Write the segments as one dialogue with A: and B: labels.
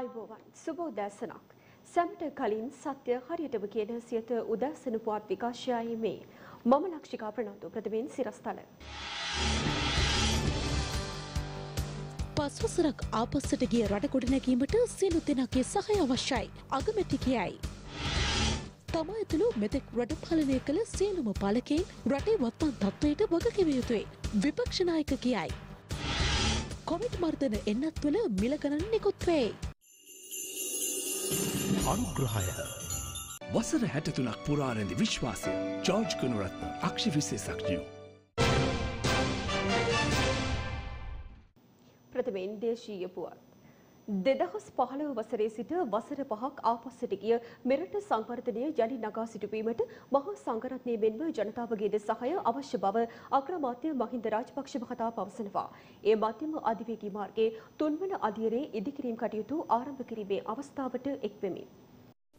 A: ආයුබෝවන් සුබෝදෑසනක් සැමට කලින් සත්‍ය හරියටම කියන සියත උදෑසන පුවත් විකාශයයි මේ මම ලක්ෂිකා ප්‍රනාන්දු ප්‍රථමයෙන් සිරස්තල
B: පස්වසරක් ආපස්සට ගිය රට ගොඩනැගීමට සියලු දෙනාගේ සහය අවශ්‍යයි අගමැති කියයි. තමා ඇතුළු මෙතෙක් රට පාලනය කළ සියලුම පාලකෙන් රටේ වත්මන් තත්ත්වයට වගකිව යුතුයි. විපක්ෂනායක කියයි. කොමිට් මර්ධන එන්නත්වල මිල ගණන් නිකුත් වේ.
C: අනුග්‍රහය වසර හැටතුනක් පුරාරැඳි විශ්වාසය ජෝර්ජ් ගුණරත්න අක්ෂි විශේෂක්ඥයෝ.
A: ප්‍රථමයෙන් දේශීය පුවත්. දෙදහස් පහළව වසරේ සිට වසර පහක් ආපස්සට ගිය මෙරට සංවර්ධනය යළි නගා සිටුවීමට මහා සංඝරත්නය මෙන්ම ජනතාවගේද සහය අවශ්‍ය බව අග්‍රාමාත්‍ය මහින්ද රාජපක්ෂ මහතා පවසනවා. ඒ මධ්‍යම අධිවේගී මාර්ගයේ තුන්වන අධියරේ ඉදිකිරීම් කටයුතු ආරම්භ කිරීමේ අවස්ථාවට එක්වෙමින්.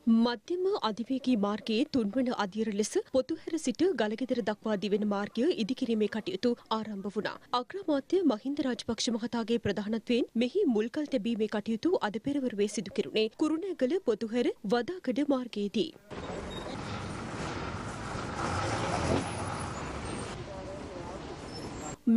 A: මධ්‍යම අධිවේගී මාර්ගයේ තුන්වන අධියර ලෙස පොතුහැර සිට ගලගෙදර දක්වා දිවෙන මාර්ගය ඉදිකිරීමේ කටයුතු ආරම්භ වුණා. අග්‍රාමාත්‍ය මහින්ද රාජපක්ෂ මහතාගේ ප්‍රධානත්වයෙන් මෙහි මුල්කල් තැබීමේ කටයුතු අද පෙරවරුවේ සිදු කෙරුණේ කුරුණෑගල පොතුහැර වදාකඩ මාර්ගයේදී.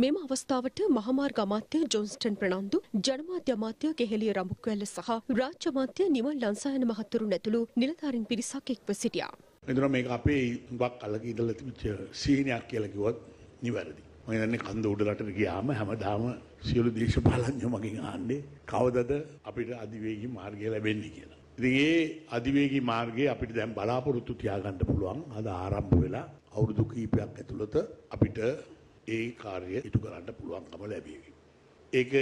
A: මෙම අවස්ථාවට මහමාර්ග අමාත්‍ය ජොන්ස්ටන් ප්‍රනන්දු ජනමාධ්‍ය අමාත්‍ය කෙහෙලිය රඹුක්වැල්ල සහ රාජ්‍ය අමාත්‍ය නිමල් ලංසායන මහත්තුරුන් ඇතුළු නිලධාරීන් පිරිසක් එක්ව සිටියා.
D: මෙතන මේක අපේ හුඟක් අලක ඉඳලා තිබිච්ච සීනයක් කියලා කිව්වත් නිවැරදි. මම හිතන්නේ කන්ද උඩ රටට ගියාම හැමදාම සියලු දේශපාලඥයෝ මගෙන් අහන්නේ කවදද අපිට අධිවේගී මාර්ගය ලැබෙන්නේ කියලා. ඉතින් ඒ අධිවේගී මාර්ගයේ අපිට දැන් බලාපොරොත්තු තියාගන්න පුළුවන්. අද ආරම්භ වෙලා අවුරුදු කිහිපයක් ඇතුළත අපිට ඒ කාර්යය ඉටු කරන්න පුළුවන්කම ලැබේවි. ඒක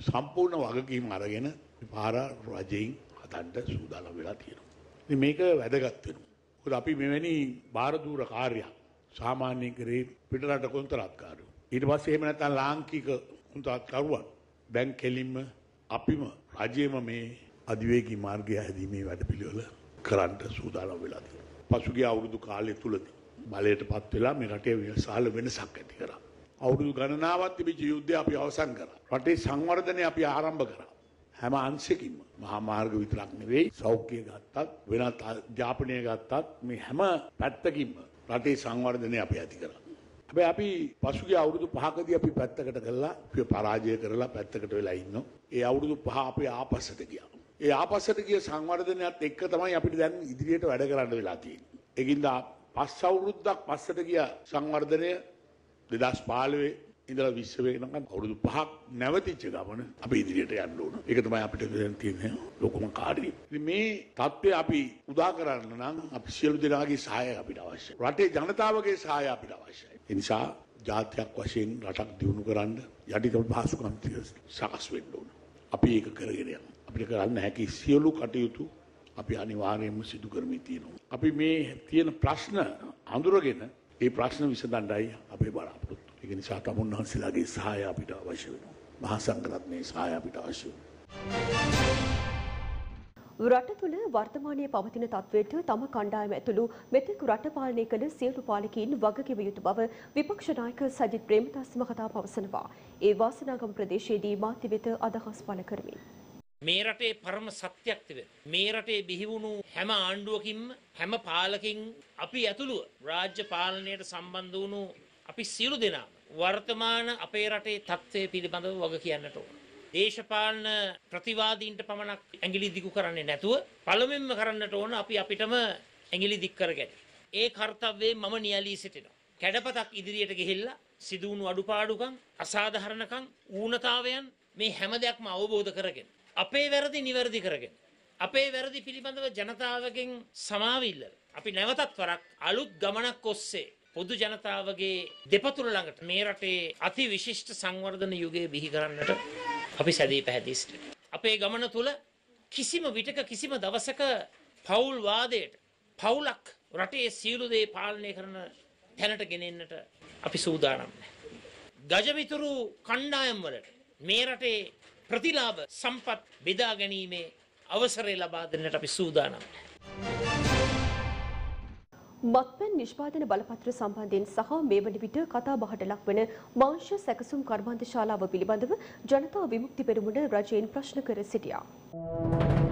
D: සම්පූර්ණ වගකීම් අරගෙන පාර රජයෙන් හදන්න සූදානම් වෙලා තියෙනවා. ඉතින් මේක වැදගත් වෙනවා. මොකද අපි මෙවැනි බාරදූර කාර්යයක් සාමාන්‍යයෙන් කරේ පිටරට කොන්තරාත්කාරයෝ. ඊට පස්සේ එහෙම නැත්නම් ලාංකික කොන්තරාත්කරුවන් බැංක් කෙලින්ම අපිම රජයේම මේ අධිවේගී මාර්ගය හැදීමේ වැඩපිළිවෙල කරන්න සූදානම් වෙලා තියෙනවා. පසුගිය අවුරුදු කාලය තුලදී බලයට පත් වෙලා මේ රටේ විශාල වෙනසක් ඇති කරා. අවුරුදු ගණනාවක් තිබිච්ච යුද්ධය අපි අවසන් කරා. රටේ සංවර්ධනය අපි ආරම්භ කරා. හැම අංශකින්ම මහා මාර්ග විතරක් නෙවෙයි සෞඛ්‍ය ගත්තත් වෙනත් අධ්‍යාපනය ගත්තත් මේ හැම පැත්තකින්ම රටේ සංවර්ධනය අපි ඇති කරා. හැබැයි අපි පසුගිය අවුරුදු පහකදී අපි පැත්තකට කළා අපි පරාජය කරලා පැත්තකට වෙලා ඉන්නවා. ඒ අවුරුදු පහ අපි ආපස්සට ගියා. ඒ ආපස්සට ගිය සංවර්ධනයත් එක්ක තමයි අපිට දැන් ඉදිරියට වැඩ කරන්න වෙලා තියෙන්නේ. ඒකින්ද පස් අවුරුද්දක් පස්සට ගිය සංවර්ධනය දෙදස් පාලුවේ ඉඳලා විශ්ව වෙනකම් අවුරුදු පහක් නැවතිච්ච ගමන අපි ඉදිරියට යන්න ඕන. ඒක තමයි අපිට දැන් තියෙන ලොකුම කාර්යය. ඉතින් මේ தත්ත්වය අපි උදා කරන්න නම් අපි සියලු දෙනාගේ සහාය අපිට අවශ්‍යයි. රටේ ජනතාවගේ සහාය අපිට අවශ්‍යයි. ඒ නිසා ජාතියක් වශයෙන් රටක් දියුණු කරන්න යටිතල පහසුකම් සකස් වෙන්න ඕන. අපි ඒක කරගෙන යනවා. අපිට කරන්න හැකි සියලු කටයුතු අපි අනිවාර්යයෙන්ම සිදු කරමින් තියෙනවා. අපි මේ තියෙන ප්‍රශ්න අඳුරගෙන ඒ ප්‍රශ්න විසඳන්නයි අපේ බලාපොරොත්තු. ඒක නිසා තමුන් වහන්සේලාගේ සහාය අපිට අවශ්‍ය වෙනවා. මහා සංඝරත්නයේ සහාය අපිට අවශ්‍ය වෙනවා.
A: රට තුළ වර්තමානයේ පවතින තත්ත්වයට තම කණ්ඩායම ඇතුළු මෙතෙක් රට පාලනය කළ සියලු පාලකීන් වගකිව යුතු බව විපක්ෂ නායක සජිත් ප්‍රේමදාස මහතා පවසනවා. ඒ වාසනාගම ප්‍රදේශයේදී මාධ්‍ය වෙත අදහස් පළ කරමින්.
E: මේ රටේ පරම සත්‍යයක් තිබෙන. මේ රටේ බිහිවුණු හැම ආණ්ඩුවකින්ම හැම පාලකින් අපි ඇතුළුව රාජ්‍ය පාලනයට සම්බන්ධ වුණු අපි සියලු දෙනා වර්තමාන අපේ රටේ තත්ත්වය පිළිබඳව වග කියන්නට ඕන. දේශපාලන ප්‍රතිවාදීන්ට පමණක් ඇඟිලි දිගු කරන්නේ නැතුව පළමුවෙන්ම කරන්නට ඕන අපි අපිටම ඇඟිලි දික් කරගන්න. ඒ කාර්යයේ මම නියැලී සිටිනවා. කැඩපතක් ඉදිරියට ගිහිල්ලා සිදුවුණු අඩුපාඩුකම් අසාධාරණකම් ඌනතාවයන් මේ හැම දෙයක්ම අවබෝධ කරගෙන අපේ වැරදි නිවැරදි කරගෙන. අපේ වැරදි පිළිබඳව ජනතාවගෙන් සමාවිල්ල. අපි නැවතත් වරක් අලුත් ගමනක් ඔස්සේ පොදු ජනතාවගේ දෙපතුළ ළඟට මේ රටේ අති විශිෂ්ට සංවර්ධන යුගයේ බිහි කරන්නට අපි සැදී පැහැදී සිටිනවා. අපේ ගමන තුල කිසිම විටක කිසිම දවසක පෞල් වාදයට පවුලක් රටේ සියලු දේ පාලනය කරන තැනට ගෙනෙන්නට අපි සූදානම් නැහැ. ගජමිතුරු කණ්ඩායම් වලට මේ රටේ ප්‍රතිලාභ සම්පත් බෙදා ගැනීමේ අවසරය ලබා දෙන්නට අපි සූදානම්.
A: මත්පැන් නිෂ්පාදන බලපත්‍ර සම්බන්ධයෙන් සහ මේ වන විට කතා බහට ලක්වන මාංශ සැකසුම් කර්මාන්ත ශාලාව පිළිබඳව ජනතා විමුක්ති පෙරමුණ රජයෙන් ප්‍රශ්න කර සිටියා.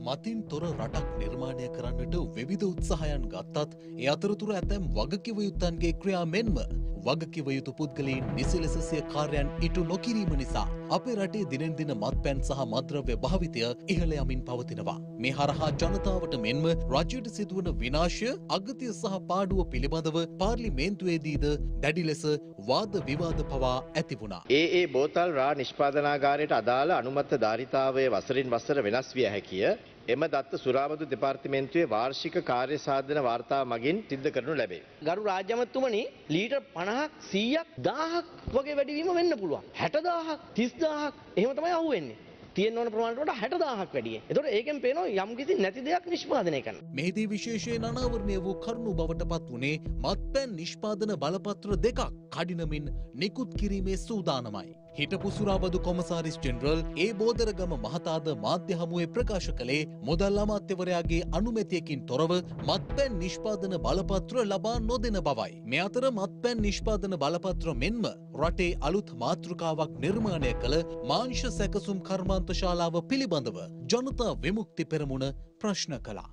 F: මතින් තොර රටක් නිර්මාණය කරන්නට විවිධ උත්සාහයන් ගත්තත් ඒ අතරතුර ඇතැම් වගකිව යුත්තන්ගේ ක්‍රියා මෙන්ම වගකිව යුතු පුද්ගලයින් නිසි ලෙස සිය කාර්යයන් ඉටු නොකිරීම නිසා අපේ රටේ දිනෙන් දින මත්පැන් සහ මද්‍රව්‍ය භාවිතය ඉහළ යමින් පවතිනවා. මේ හරහා ජනතාවට මෙන්ම රජයට සිදුවන විනාශය අගතිය සහ පාඩුව පිළිබඳව පාර්ලිමේන්තුවේදීද දැඩි ලෙස වාද විවාද පවා ඇති වුණා.
G: ඒ ඒ බෝතල් රා නිෂ්පාදනාගාරයට අදාළ අනුමත ධාරිතාවය වසරින් වසර වෙනස් විය හැකිය. එම දත්ත සුරාබදු දෙපාර්තමේන්තුවේ වාර්ෂික කාර්ය සාධන වාර්තා මගින් සිද්ධ කරනු ලැබේ.
H: ගරු රාජ්‍යමත්තුමනි ලීටර් පණහක් සීයක් දාහක් වගේ වැඩිවීම වෙන්න පුළුවන්. හැටදාහක් තිස්දාහක් එහෙම තමයි අහුවෙන්නේ. තියෙන ඕන ප්‍රමාණයට හැට දාහක් වැඩිය. එතකොට ඒකෙන් පේනවා යම්කිසි නැති දෙයක් නිෂ්පාදනය කරන.
F: මෙහිදී විශේෂයෙන් අනාවරණය වූ කරුණු බවට පත් වුණේ මත්පැන් නිෂ්පාදන බලපත්‍ර දෙකක් කඩිනමින් නිකුත් කිරීමේ සූදානමයි. හිටපු සුරාබදු කොමසාරිස් ජෙනරල් ඒ බෝදරගම මහතාද මාධ්‍ය හමුවේ ප්‍රකාශ කළේ මුදල් අමාත්‍යවරයාගේ අනුමැතියකින් තොරව මත්පැන් නිෂ්පාදන බලපත්‍ර ලබා නොදෙන බවයි. මේ අතර මත්පැන් නිෂ්පාදන බලපත්‍ර මෙන්ම රටේ අලුත් මාතෘකාවක් නිර්මාණය කළ මාංශ සැකසුම් කර්මාන්ත ශාලාව පිළිබඳව ජනතා විමුක්ති පෙරමුණ ප්‍රශ්න කළා.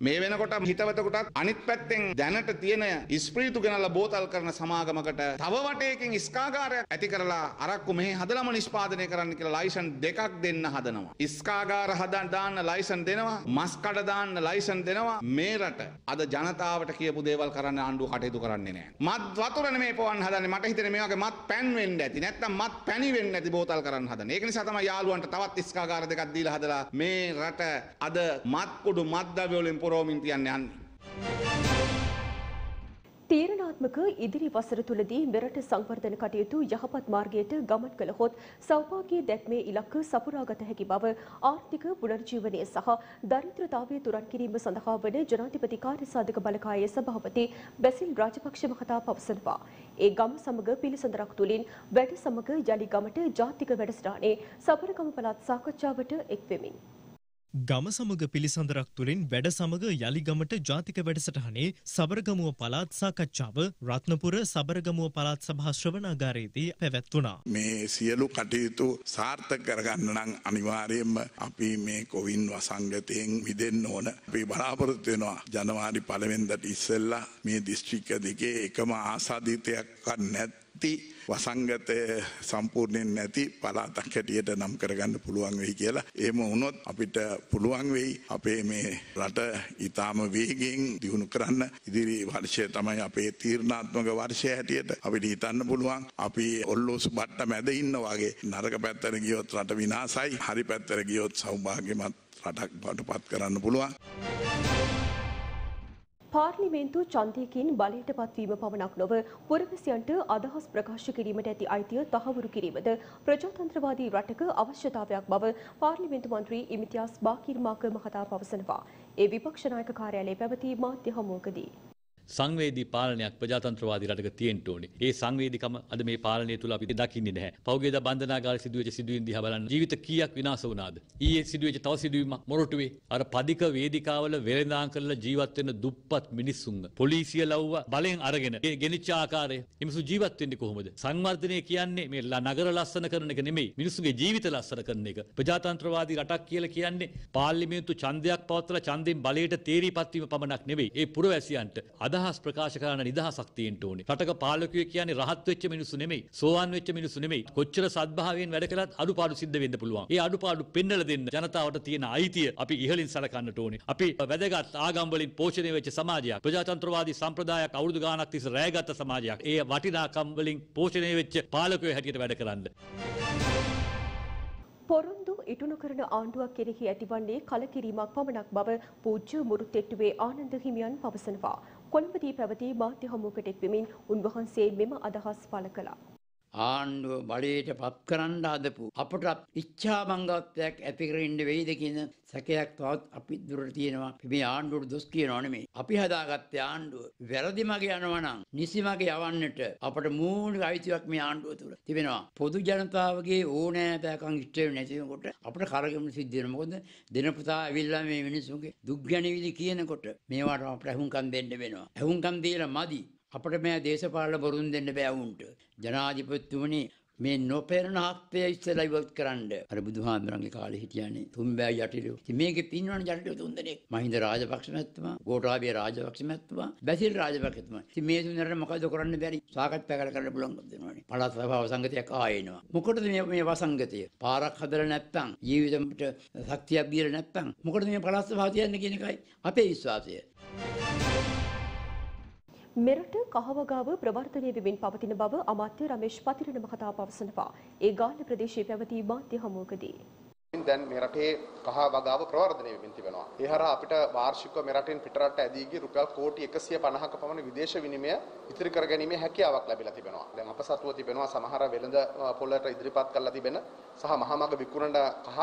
I: මේ වෙනකොට හිතවතකුටත් අනිත් පැත්තෙන් දැනට තියෙන ඉස්ප්‍රීතු ගෙනල්ලා බෝතල් කරන සමාගමකට තව වටයකින් ඉස්කාගාරයක් ඇති කරලා අරක්කු මෙහි හදලම නිෂ්පාදනය කරන්න කියලා ලයිසන් දෙකක් දෙන්න හදනවා. ඉස්කාගාර හදන් දාන්න ලයිසන් දෙනවා මස් කඩ දාන්න ලයිසන් දෙනවා මේ රට අද ජනතාවට කියපු දේවල් කරන්න ආණ්ඩුව කටයුතු කරන්නේ නෑ. මත් වතුරන මේ පොවන් හදන්නේ මට හිතෙන මේ වගේ මත් පැන් වෙන්න ඇති නැත්නම් මත් පැණි වෙන්න ඇති බෝතල් කරන්න හදන. ඒක නිසා තමයි යාළුවන්ට තවත් ඉස්කාගාර දෙකක් දීලා හදලා මේ රට අද මත් කුඩු මත්ද්‍රව්‍ය වලින් පුරවමින් තියන්න යන්නේ.
A: තීරණාත්මක ඉදිරි වසර තුළදී මෙරට සංවර්ධන කටයුතු යහපත් මාර්ගයට ගමන් කළහොත් සෞභාග්‍ය දැක්මේ ඉලක්ක සපුරාගත හැකි බව ආර්ථික පුනර්ජීවනය සහ දරිද්‍රතාවය තුරන් කිරීම සඳහා වන ජනාධිපති කාර්යසාධක බලකායේ සභාපති බැසිල් රාජපක්ෂ මහතා පවසනවා. ඒ ගම සමග පිළිසඳරක් තුළින් වැඩ සමග යළි ගමට ජාතික වැඩසටහනේ සබරගම පළාත් සාකච්ඡාවට එක්වෙමින්.
J: ගම සමග පිළිසඳරක් තුළින් වැඩ සමග යළිගමට ජාතික වැඩසටහනේ සබරගමුව පළාත් සාකච්ඡාව රත්නපුර සබරගමුව පළාත් සභා ශ්‍රවණාගාරයේදී පැවැත්වුණා.
K: මේ සියලු කටයුතු සාර්ථක කරගන්න නම් අනිවාර්යයෙන්ම අපි මේ කොවින් වසංගතයෙන් මිදෙන්න ඕන. අපි බලාපොරොත්තු වෙනවා ජනවාරි පළවෙනිදාට ඉස්සෙල්ලා මේ දිස්ත්‍රික්ක දෙකේ එකම ආසාදිතයක්වත් නැති වසංගතය සම්පූර්ණයෙන් නැති පළාතක් හැටියට නම් කරගන්න පුළුවන් වෙයි කියලා. එහෙම වුණොත් අපිට පුළුවන් වෙයි අපේ මේ රට ඊටාම වේගයෙන් දියුණු කරන්න. ඉදිරි වර්ෂය තමයි අපේ තීරණාත්මක වර්ෂය හැටියට අපිට හිතන්න පුළුවන්. අපි ඔල්ලෝසු බට්ට මැද ඉන්න වගේ නරක පැත්තට ගියොත් රට විනාසයි. හරි පැත්තට ගියොත් සෞභාග්‍යමත් රටක් බවට පත් කරන්න පුළුවන්.
A: පාර්ලිමේන්තු ඡන්දයකින් බලයට පත්වීම පමණක් නොව පුරවැසියන්ට අදහස් ප්‍රකාශ කිරීමට ඇති අයිතිය තහවුරු කිරීමද ප්‍රජාතන්ත්‍රවාදී රටක අවශ්‍යතාවයක් බව පාර්ලිමේන්තු මන්ත්‍රී ඉමිතියාස් බාකිර්මාක මහතා පවසනවා. ඒ විපක්ෂ නායක කාර්යාලයේ පැවති මාධ්‍ය හමුවකදී.
L: සංවේදී පාලනයක් ප්‍රජාතන්ත්‍රවාදී රටක තියෙන්න ඕනේ. ඒ සංවේදීකම අද මේ පාලනය තුල අපි දකින්නේ නැහැ. පෞගේද බන්ධනාගාර සිදුවෙච්ච සිදුවීම් දිහා බලන්න ජීවිත කීයක් විනාශ වුණාද? ඊයේ සිදුවෙච්ච තව සිදුවීමක් මොරටුවේ අර පදික වේදිකාවල වෙළඳාම් කරලා ජීවත් වෙන දුප්පත් මිනිස්සුන්ව පොලිසිය ලව්ව බලෙන් අරගෙන ඒ ගෙනිච්ච ආකාරය මිනිස්සු ජීවත් වෙන්නේ කොහොමද? සංවර්ධනය කියන්නේ මේ නගර ලස්සන කරන එක නෙමෙයි. මිනිස්සුගේ ජීවිත ලස්සන කරන එක. ප්‍රජාතන්ත්‍රවාදී රටක් කියලා කියන්නේ පාර්ලිමේන්තු ඡන්දයක් පවත්වලා ඡන්දෙන් බලයට තේරීපත් වීම පමණක් නෙවෙයි. ඒ පුරවැසියන්ට අදහස් ප්‍රකාශ කරන්න නිදහසක් තියෙන්න ඕනේ. රටක පාලකයෝ කියන්නේ රහත් වෙච්ච මිනිස්සු නෙමෙයි. සෝවාන් වෙච්ච මිනිස්සු නෙමෙයි. කොච්චර සද්භාවයෙන් වැඩ කළත් අඩුපාඩු සිද්ධ වෙන්න පුළුවන්. ඒ අඩුපාඩු පෙන්නලා දෙන්න ජනතාවට තියෙන අයිතිය අපි ඉහළින් සලකන්නට ඕනේ. අපි වැදගත් ආගම් වලින් පෝෂණය වෙච්ච සමාජයක්. ප්‍රජාතන්ත්‍රවාදී සම්ප්‍රදායක් අවුරුදු ගාණක් තිස්සේ රැයගත් සමාජයක්. ඒ වටිනාකම් වලින් පෝෂණය වෙච්ච පාලකයෝ හැටියට වැඩ කරන්න.
A: පොරොන්දු ඉටු නොකරන ආණ්ඩුවක් කෙරෙහි ඇතිවන්නේ කලකිරීමක් පමණක් බව පූජ්‍ය මුරුත්තෙට්ටුවේ ආනන්ද හිමියන් පවසනවා. කොළඹදී පැවති මාධ්‍ය හමුවකට එක්වෙමින් උන්වහන්සේ මෙම අදහස් පළ කළා.
M: ආණ්ඩුව බලයට පත් කරන්න හදපු අපට ඉච්ඡාබංගත්වයක් ඇති කරන්න වෙයිද කියන සැකයක් තවත් අපි දුරට තියෙනවා. මේ ආණ්ඩුවට දොස් කියනවා නෙමෙයි. අපි හදාගත්තේ ආණ්ඩුව වැරදි මගේ යනවා නම් නිසි මගේ යවන්නට අපට මූලික අයිතියක් මේ ආණ්ඩුව තුල තිබෙනවා. පොදු ජනතාවගේ ඕනෑපෑකම් ඉෂ්ට වෙන්නේ නැතිවෙනකොට අපට කරගමන සිද්ධ වෙනවා. මොකද දිනපතා ඇවිල්ලා මේ මිනිස්සුන්ගේ දුක් ගැනවිලි කියනකොට මේවට අපට ඇහුම්කම් දෙන්න වෙනවා. ඇහුම්කම් දීලා මදි. අපට මේ දේශපාලන බොරුන් දෙන්න බෑ වුන්ට. ජනාධිපතිතුමනි මේ නොපෙරණ හක්තය ඉස්සලා ඉවත් කරන්න. අර බුදුහාමුදුරන්ගේ කාලේ හිටියනේ. තුන්බෑ යටිලු. ඉතින් මේකේ පින්නවන යටිලු තුන්දෙනෙක් මහින්ද රාජපක්ෂ මැතිතුමා ගෝඨාභය රාජපක්ෂ මැතිතුමා බැසිල් රාජපක්ෂ මැතිතුමා ඉතින් මේ තුන්දෙනාට මොකද කරන්න බැරි? සාකච්ඡා කරලා කරන්න පුළුවන් දෙනවනේ පළාත් සභාව සංගතයක් ආයෙනවා. මොකටද මේ මේ වසංගතය? පාරක් හදලා නැත්තම් ජීවිතෙට ශක්තියක් දීලා නැත්තම් මොකටද මේ පළාත් සභාව තියන්නේ කියන එකයි අපේ විශ්වාසය.
A: මෙරට කහවගාව ප්‍රවර්තනය වෙමින් පවතින බව අමාත්‍ය රමේෂ් පතිරණ මහතා පවසනවා. ඒ ගාල්ල ප්‍රදේශයේ පැවති මාධ්‍ය හමුවකදී.
N: දැන් මේ රටේ කහ වගාව ප්‍රවර්ධනය වෙමින් තිබෙනවා. ඒ හරහා අපිට වාර්ෂිකව මේ රටෙන් පිටරට ඇදී ගිය රුපියල් කෝටි 150ක පමණ විදේශ විනිමය ඉතිරි කර ගැනීමේ හැකියාවක් ලැබිලා තිබෙනවා. දැන් අප සතුව තිබෙනවා සමහර වෙළඳ පොළට ඉදිරිපත් කරලා තිබෙන සහ මහමග විකුණන කහ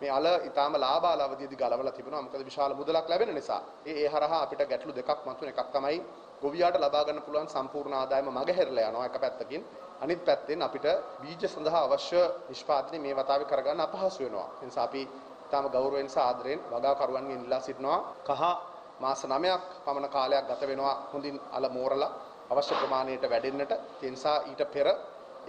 N: මේ අල ඊටාම ලාභාල අවධියේදී ගලවලා තිබෙනවා. මොකද විශාල මුදලක් ලැබෙන නිසා. ඒ ඒ හරහා අපිට ගැටලු දෙකක් මතුවෙන එකක් තමයි ගොවියාට ලබා ගන්න පුළුවන් සම්පූර්ණ ආදායම මගහැරලා යනවා එක පැත්තකින් අනිත් පැත්තෙන් අපිට බීජ සඳහා අවශ්‍ය නිෂ්පාදනය මේ වතාවේ කරගන්න අපහසු වෙනවා. ඒ නිසා අපි තාම ගෞරවයෙන් සහ ආදරයෙන් වගාකරුවන්ගෙන් ඉල්ලා සිටිනවා කහ මාස 9ක් පමණ කාලයක් ගත වෙනවා හොඳින් අල මෝරලා අවශ්‍ය ප්‍රමාණයට වැඩෙන්නට. ඒ නිසා ඊට පෙර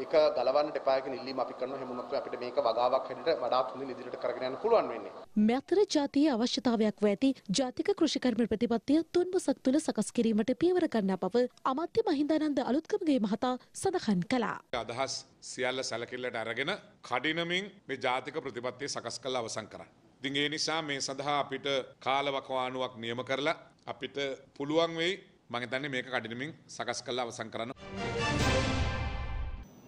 N: ඒක ගලවන්නට එපා කියන ඉල්ලීම අපි කරනවා. එහෙම වුණොත් අපිට මේක වගාවක් හැටියට වඩාත් හොඳින් ඉදිරියට කරගෙන යන්න පුළුවන් වෙන්නේ.
B: මෙතර ජාතියේ අවශ්‍යතාවයක් ව ඇති ජාතික කෘෂිකර්ම ප්‍රතිපත්තිය තුන්වසක් තුළ සකස් කිරීමට පියවර ගන්නා බව අමාත්‍ය මහින්දානන්ද අලුත්ගමගේ මහතා සඳහන් කළා.
O: අදහස් සියල්ල සැලකිල්ලට අරගෙන කඩිනමින් මේ ජාතික ප්‍රතිපත්තිය සකස් කළ අවසන් කරන්න. ඉතින් ඒ නිසා මේ සඳහා අපිට කාලවකවානුවක් නියම කරලා අපිට පුළුවන් වෙයි මම හිතන්නේ මේක කඩිනමින් සකස් කරලා අවසන් කරන්න.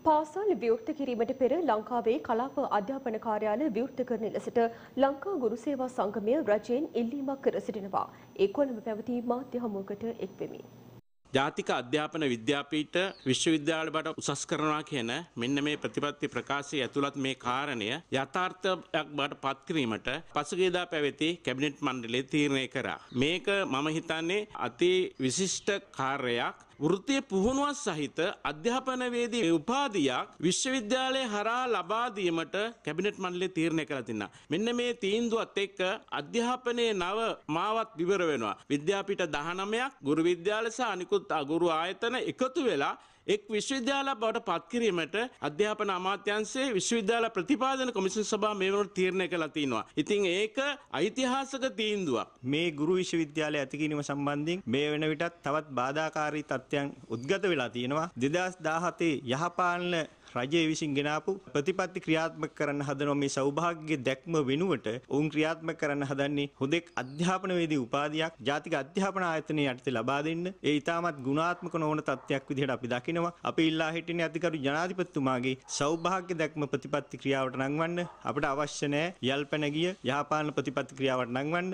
A: පාසල් විවෘත කිරීමට පෙර ලංකාවේ කලාප අධ්‍යාපන කාර්යාල විවෘත කරන ලෙසට ලංකා ගුරු සේවා සංගමය රජයෙන් ඉල්ලීමක් කර සිටිනවා. ඒ කොළඹ පැවති මාධ්‍ය හමුවකට එක්වෙමි.
P: ජාතික අධ්‍යාපන විද්‍යාපීට විශ්වවිද්‍යාල බට උසස් කරනවා කියන මෙන්න මේ ප්‍රතිපත්ති ප්‍රකාශය ඇතුළත් මේ කාරණය යථාර්ථයක් බට පත්කිරීමට පසුගේදා පැවෙති කැබිනට් මණ්ඩලේ තීරණය කරා. මේක මම හිතන්නේ අති විශිෂ්ට කාර්යයක් වෘත්තීය පුහුණුවක් සහිත අධ්‍යාපනවේදී උපාධියක් විශ්වවිද්‍යාලය හරහා ලබා දීමට කැබිනට් මණ්ඩලය තීරණය කරලා තිනවා. මෙන්න මේ තීන්දුවත් එක්ක අධ්‍යාපනයේ නව මාවත් විවර වෙනවා. විද්‍යාපීඨ 19ක් ගුරු විද්‍යාල සහ අනිකුත් අගුරු ආයතන එකතු වෙලා එක් විශ්වවිද්‍යාල බවට පත්කිරීමට අධ්‍යාපන අමාත්‍යංශයේ විශ්වවිද්‍යාල ප්‍රතිපාදන කොමිෂන් සභාව මේ වෙනකොට තීරණය කළා තිනවා. ඉතින් ඒක ඓතිහාසික තීන්දුවක්.
Q: මේ ගුරු විශ්වවිද්‍යාලය ඇතිකිරීම සම්බන්ධයෙන් මේ වෙන විටත් තවත් බාධාකාරී තත්ත්වයන් උද්ගත වෙලා තියෙනවා. 2017 යහපාලන රජය විසින් ගෙනාපු ප්‍රතිපත්ති ක්‍රියාත්මක කරන්න හදන මේ සෞභාග්‍ය දැක්ම වෙනුවට ඔවුන් ක්‍රියාත්මක කරන්න හදන්නේ හුදෙක් අධ්‍යාපනවේදී උපාධියක් ජාතික අධ්‍යාපන ආයතනයේ යටතේ ලබා දෙන්න. ඒ ඊටමත් ගුණාත්මක නොවන තත්ත්වයක් විදිහට අපි දකිනවා. අපි ඉල්ලා හිටින්නේ අධිකරු ජනාධිපතිතුමාගේ සෞභාග්‍ය දැක්ම ප්‍රතිපත්ති ක්‍රියාවට නංවන්න අපට අවශ්‍ය නැහැ යල්පැන ගිය යහපාලන ප්‍රතිපත්ති ක්‍රියාවට නංවන්න.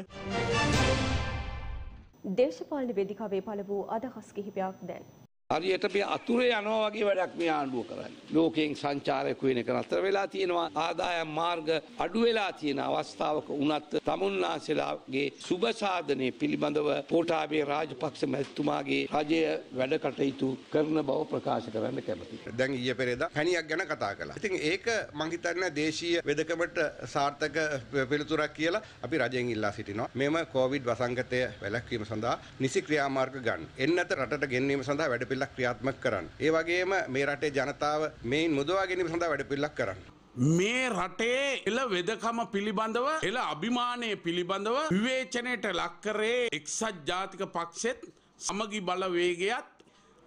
A: දේශපාලන වේදිකාවේ පළ වූ අදහස් කිහිපයක් දැන්
R: හරියට මේ අතුරේ යනවා වගේ වැඩක් මේ ආණ්ඩුව කරන්නේ. ලෝකයෙන් සංචාරයක් වෙන එක නතර වෙලා තියෙනවා. ආදායම් මාර්ග අඩු වෙලා තියෙන අවස්ථාවක උනත් තමුන්නාන්සලාගේ සුබ සාධනය පිළිබඳව පෝටාබේ රාජපක්ෂ මැතිතුමාගේ රජය වැඩ කටයුතු කරන බව ප්‍රකාශ කරන්න කැමතියි.
S: දැන් ඊයේ පෙරේදා හැණියක් ගැන කතා කළා. ඉතින් ඒක මං හිතන්නේ දේශීය වෙදකමට සාර්ථක පිළිතුරක් කියලා අපි රජයෙන් ඉල්ලා සිටිනවා. මෙම කොවිඩ් වසංගතය වැළැක්වීම සඳහා නිසි ක්‍රියාමාර්ග ගන්න. එන්නත රටට ගෙන්වීම සඳහා වැඩ පිළිවෙලක් ක්‍රියාත්මක කරන්න. ඒ වගේම මේ රටේ ජනතාව මේන් මුදවා ගැනීම සඳහා වැඩ පිළිවෙලක් කරන්න.
T: මේ රටේ එල වෙදකම පිළිබඳව එල අභිමානය පිළිබඳව විවේචනයට ලක්කරේ එක්සත් ජාතික පක්ෂෙත් සමගි බලවේගයත්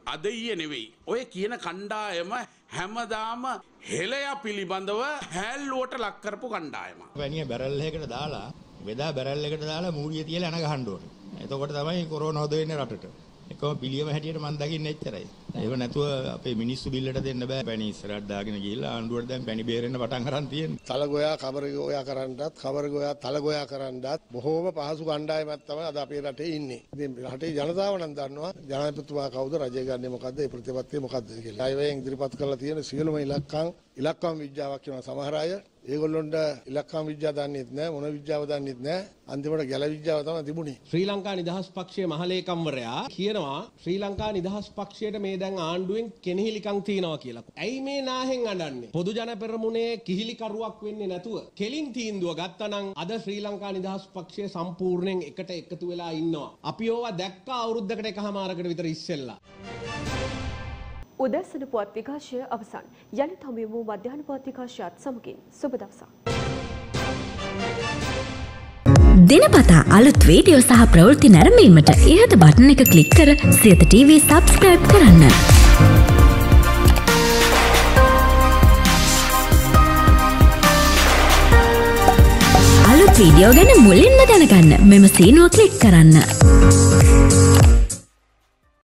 T: අද ඊය නෙවෙයි. ඔය කියන කණ්ඩායම හැමදාම හෙළය පිළිබඳව හැල්ලුවට ලක්කරපු කණ්ඩායම.
U: වැනිය බැරල්ලයකට දාලා වෙදා බැරල් එකට දාලා මූරිය තියලා එන ගහන්න ඕනේ. එතකොට තමයි කොරෝනා හොද වෙන්නේ රටට. එකම පිළියම හැටියට මම දකින්නේ එච්චරයි. ඒක නැතුව අපේ මිනිස්සු බිල්ලට දෙන්න බෑ. පැණි ඉස්සරහට දාගෙන ගිහිල්ලා ආණ්ඩුවට දැන් පැණි බේරෙන්න පටන් අරන් තියෙන්නේ.
V: තලගොයා කබරගොයා කරන්නත් කබරගොයා තලගොයා කරන්නත් බොහෝම පහසු කණ්ඩායමක් තමයි අද අපේ රටේ ඉන්නේ. ඉතින් රටේ ජනතාව නම් දන්නවා ජනාධිපතිතුමා කවුද රජය ගන්නේ මොකද්ද ඒ ප්‍රතිපත්තිය මොකද්ද කියලා. අයවැයෙන් ඉදිරිපත් කරලා තියෙන සියලුම ඉලක්කම් ඉලක්කම් විද්‍යාවක් කියන සමහර අය ඒගොල්ලොන්ට ඉලක්කම් විද්‍යාව දන්නෙත් නැහැ මොන විද්‍යාව දන්නෙත් නැහැ අන්තිමට ගැල විද්‍යාව තමයි තිබුණේ.
W: ශ්‍රී ලංකා නිදහස් පක්ෂයේ මහලේකම්වරයා කියනවා ශ්‍රී ලංකා නිදහස් පක්ෂයට මේ දැන් ආණ්ඩුවෙන් කෙනෙහිලිකම් තියනවා කියලා. ඇයි මේ නාහෙන් අඬන්නේ? පොදු ජන පෙරමුණේ කිහිලිකරුවක් වෙන්නේ නැතුව කෙලින් තීන්දුව ගත්තනම් අද ශ්‍රී ලංකා නිදහස් පක්ෂය සම්පූර්ණයෙන් එකට එකතු වෙලා ඉන්නවා. අපි ඕවා දැක්කා අවුරුද්දකට එකහමාරකට විතර ඉස්සෙල්ලා.
A: උදැසන පුවත් විකාශය අවසන්. යළිත් හමුවෙමු මධ්‍යහන පුවත් විකාශයත් සමගින් සුබ දවසක්.
X: දිනපතා අලුත් වීඩියෝ සහ ප්‍රවෘත්ති නැරඹීමට ඉහත බටන එක ක්ලික් කර සියත TV සබස්ක්‍රයිබ් කරන්න. අලුත් වීඩියෝ ගැන මුලින්ම දැනගන්න මෙම සීනුව ක්ලික් කරන්න.